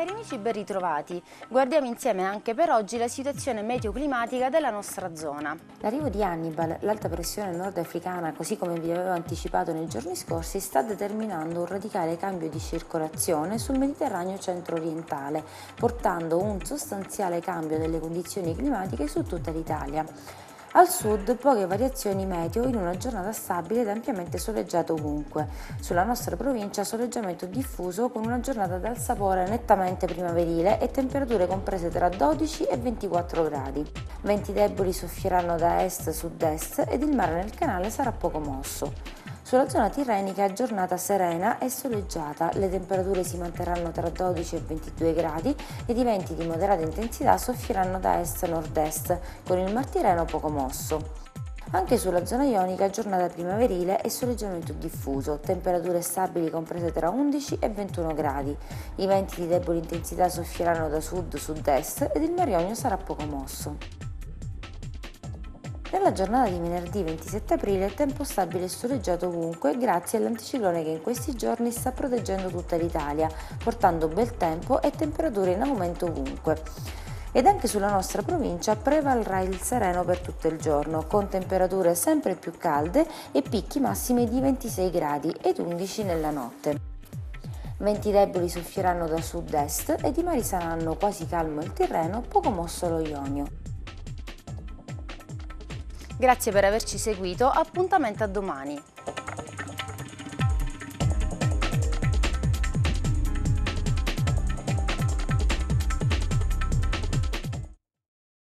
cari amici, ben ritrovati. Guardiamo insieme anche per oggi la situazione meteoclimatica della nostra zona. L'arrivo di Hannibal, l'alta pressione nordafricana, così come vi avevo anticipato nei giorni scorsi, sta determinando un radicale cambio di circolazione sul Mediterraneo centro-orientale, portando un sostanziale cambio delle condizioni climatiche su tutta l'Italia. Al sud poche variazioni meteo in una giornata stabile ed ampiamente soleggiata ovunque. Sulla nostra provincia soleggiamento diffuso con una giornata dal sapore nettamente primaverile e temperature comprese tra 12 e 24 gradi. Venti deboli soffieranno da est-sud-est ed il mare nel canale sarà poco mosso. Sulla zona tirrenica giornata serena e soleggiata, le temperature si manterranno tra 12 e 22 gradi ed i venti di moderata intensità soffieranno da est-nord-est, con il Mar Tirreno poco mosso. Anche sulla zona ionica giornata primaverile e soleggiamento diffuso, temperature stabili comprese tra 11 e 21 gradi. I venti di debole intensità soffieranno da sud-sud-est ed il Mar Ionio sarà poco mosso. Nella giornata di venerdì 27 aprile tempo stabile e soleggiato ovunque grazie all'anticiclone che in questi giorni sta proteggendo tutta l'Italia, portando bel tempo e temperature in aumento ovunque. Ed anche sulla nostra provincia prevarrà il sereno per tutto il giorno, con temperature sempre più calde e picchi massimi di 26 gradi ed 11 nella notte. Venti deboli soffieranno da sud-est ed i mari saranno quasi calmo il Tirreno, poco mosso lo Ionio. Grazie per averci seguito, appuntamento a domani.